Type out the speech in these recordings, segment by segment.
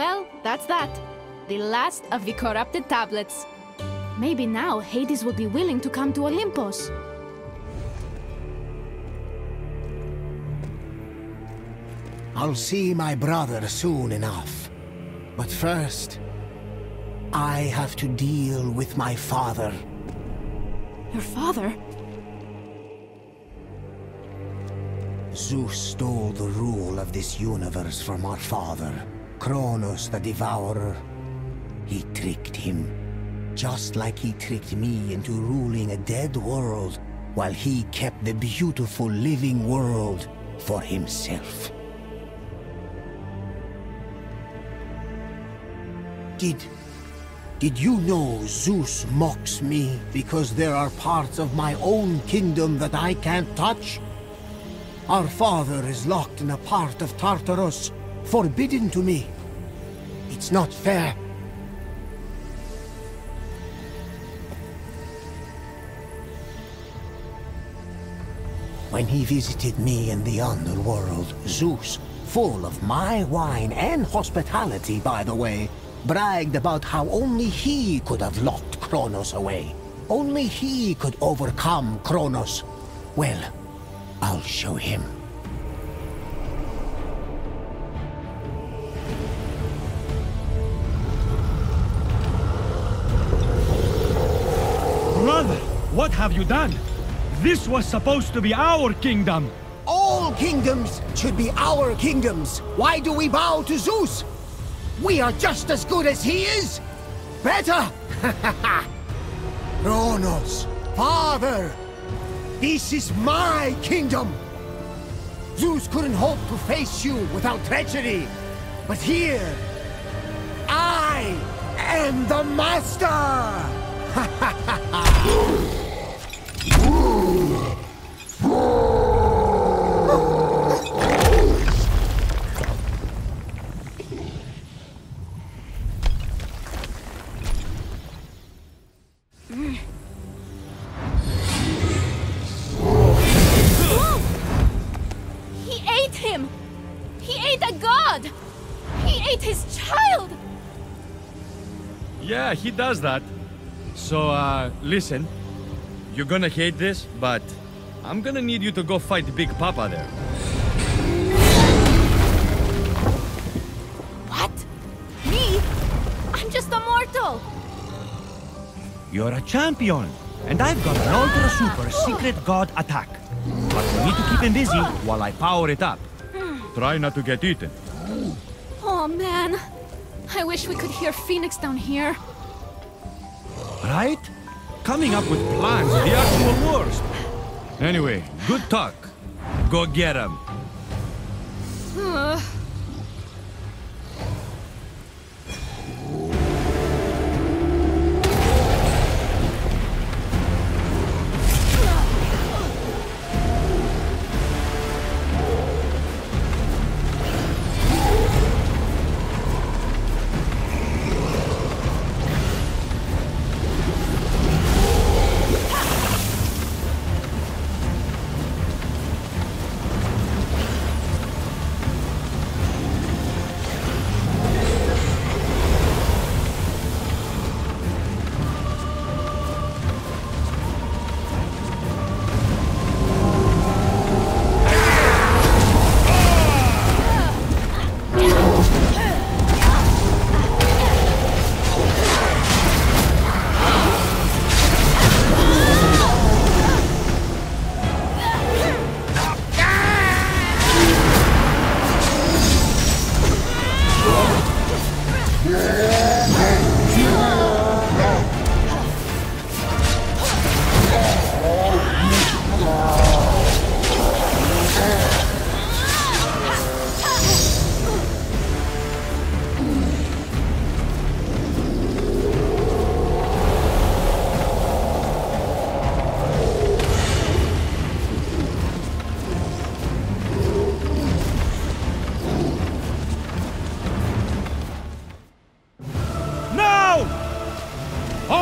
Well, that's that. The last of the corrupted tablets. Maybe now Hades will be willing to come to Olympus. I'll see my brother soon enough. But first, I have to deal with my father. Your father? Zeus stole the rule of this universe from our father, Kronos the Devourer. He tricked him, just like he tricked me into ruling a dead world, while he kept the beautiful living world for himself. Did... Did you know Zeus mocks me because there are parts of my own kingdom that I can't touch? Our father is locked in a part of Tartarus, forbidden to me. It's not fair. When he visited me in the underworld, Zeus, full of my wine and hospitality, by the way, bragged about how only he could have locked Kronos away. Only he could overcome Kronos. Well, I'll show him. What have you done? This was supposed to be our kingdom. All kingdoms should be our kingdoms. Why do we bow to Zeus? We are just as good as he is. Better. Kronos, father, this is my kingdom. Zeus couldn't hope to face you without treachery. But here, I am the master! He he does that. So, uh, listen. You're gonna hate this, but I'm gonna need you to go fight Big Papa there. What? Me? I'm just a mortal! You're a champion, and I've got an ultra super secret god attack. But we need to keep him busy while I power it up. Try not to get eaten. Oh man. I wish we could hear Fenyx down here. Right? Coming up with plans is the actual worst. Anyway, good talk. Go get him.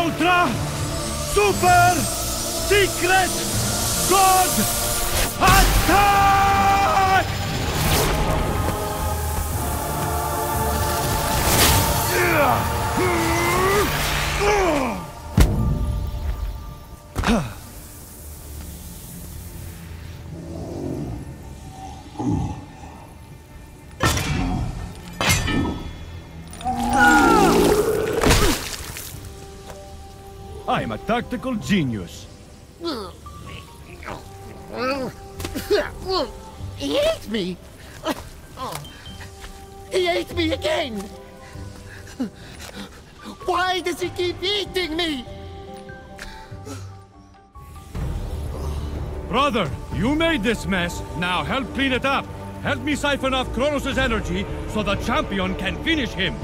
Ultra Super Secret God Attack! I'm a tactical genius. He ate me! He ate me again! Why does he keep eating me? Brother, you made this mess. Now help clean it up. Help me siphon off Kronos' energy so the champion can finish him.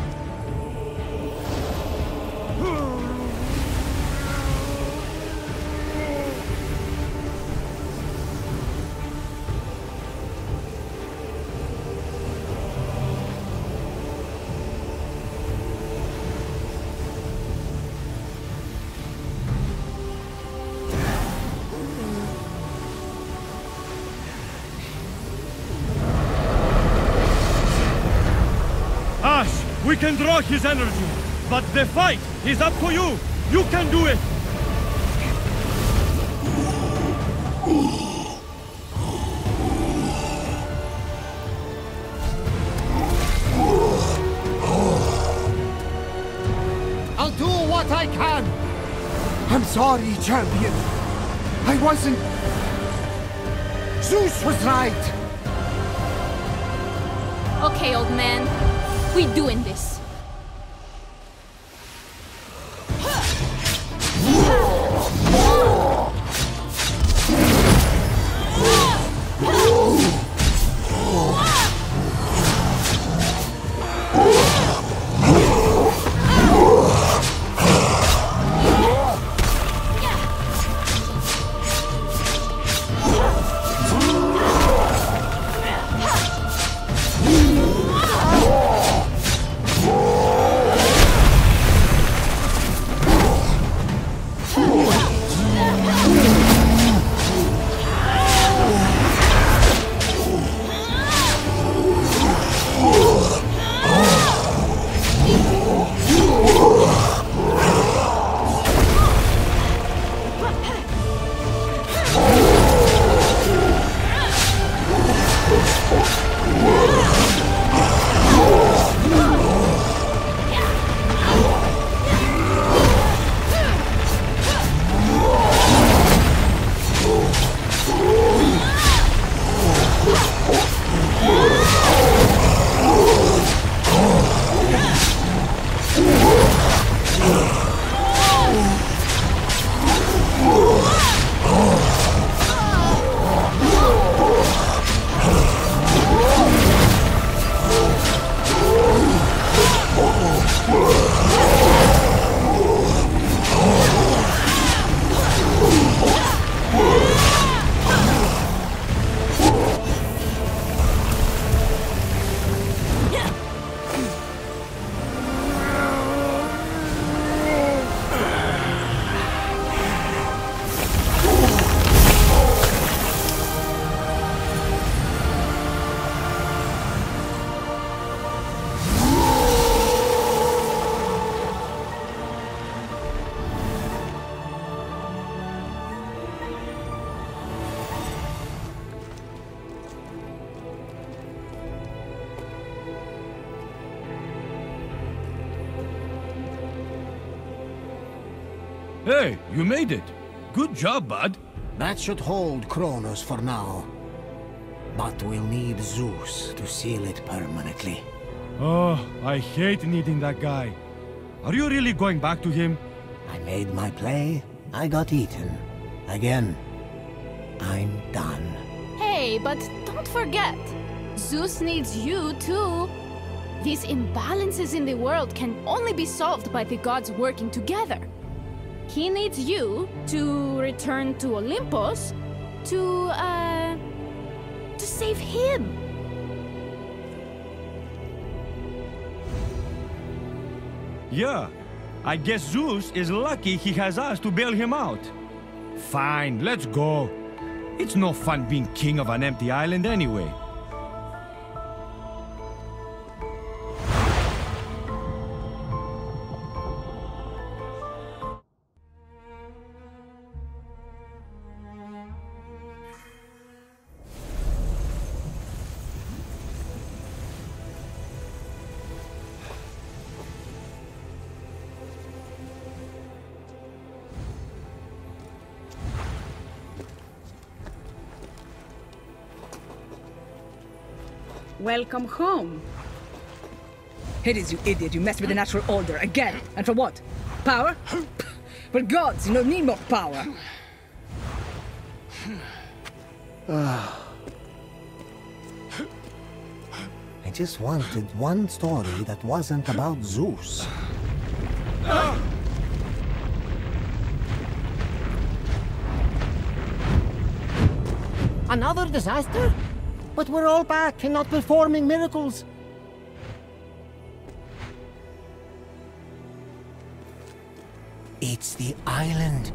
We can draw his energy, but the fight is up to you. You can do it. I'll do what I can! I'm sorry, champion. I wasn't... Zeus was right! Okay, old man. We doing this. Hey, you made it. Good job, bud. That should hold Kronos for now. But we'll need Zeus to seal it permanently. Oh, I hate needing that guy. Are you really going back to him? I made my play, I got eaten. Again. I'm done. Hey, but don't forget, Zeus needs you too. These imbalances in the world can only be solved by the gods working together. He needs you to return to Olympus to, uh, to save him. Yeah. I guess Zeus is lucky he has us to bail him out. Fine, let's go. It's no fun being king of an empty island anyway. Welcome home. Hades, you idiot, you messed with the natural order again. And for what? Power? For gods, you don't need more power. I just wanted one story that wasn't about Zeus. Another disaster? But we're all back and not performing miracles. It's the island.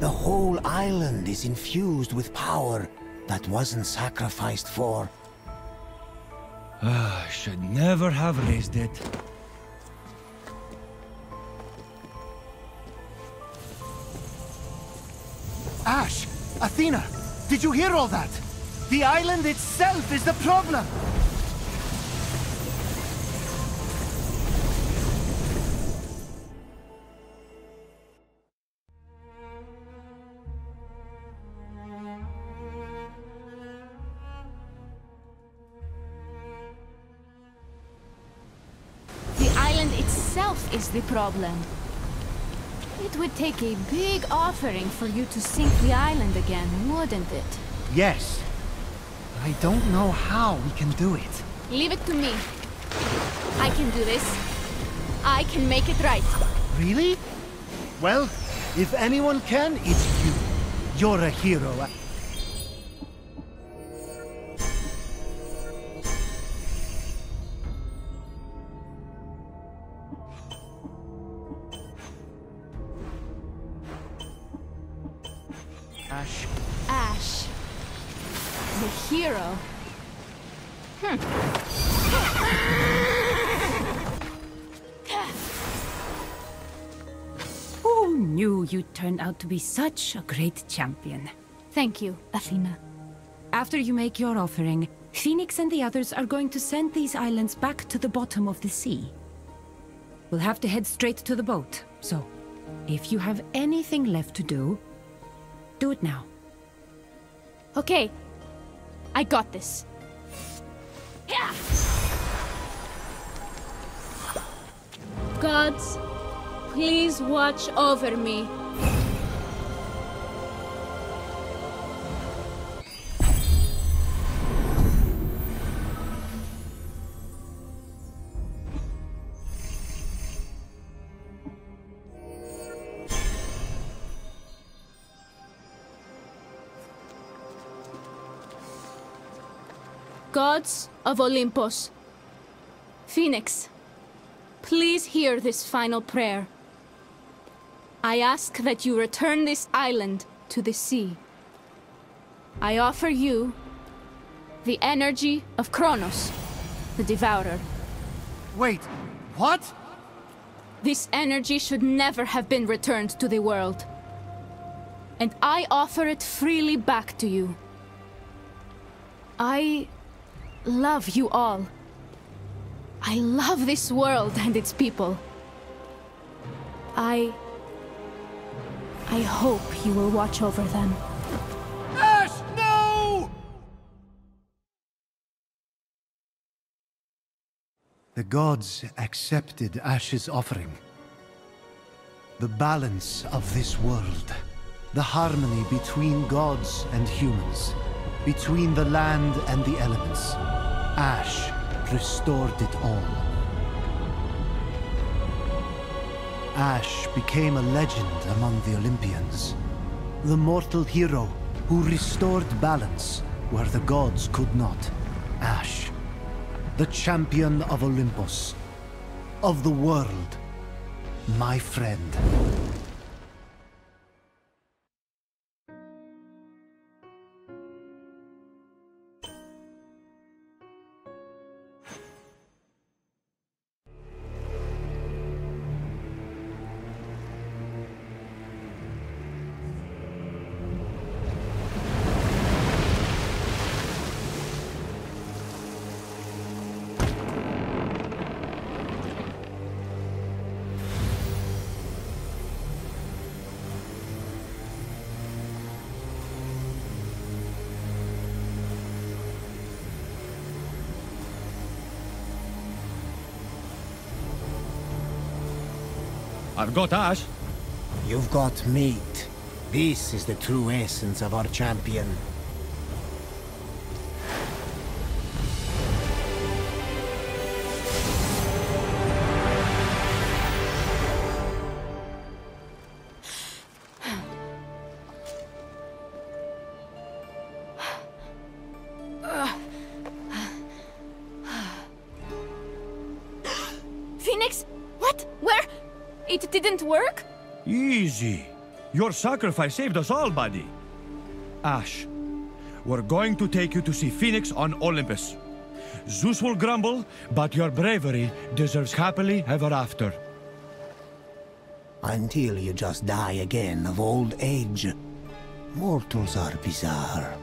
The whole island is infused with power that wasn't sacrificed for. I should never have raised it. Ash! Athena! Did you hear all that? The island itself is the problem! The island itself is the problem. It would take a big offering for you to sink the island again, wouldn't it? Yes. I don't know how we can do it. Leave it to me. I can do this. I can make it right. Really? Well, if anyone can, it's you. You're a hero. Ash, Ash. The hero. Hmm. Who knew you'd turn out to be such a great champion? Thank you, Athena. After you make your offering, Fenyx and the others are going to send these islands back to the bottom of the sea. We'll have to head straight to the boat, so if you have anything left to do, do it now. Okay. I got this. Gods, please watch over me. Gods of Olympus. Fenyx, please hear this final prayer. I ask that you return this island to the sea. I offer you the energy of Kronos, the Devourer. wait, what? This energy should never have been returned to the world. And I offer it freely back to you. I love you all. I love this world and its people. I. I hope you will watch over them. Ash, no! The gods accepted Ash's offering. The balance of this world. The harmony between gods and humans. Between the land and the elements. Ash restored it all. Ash became a legend among the Olympians. The mortal hero who restored balance where the gods could not. Ash. The champion of Olympus. Of the world. My friend. I've got Ash. You've got meat. This is the true essence of our champion. Your sacrifice saved us all, buddy. Ash, we're going to take you to see Fenyx on Olympus. Zeus will grumble, but your bravery deserves happily ever after. Until you just die again of old age. Mortals are bizarre.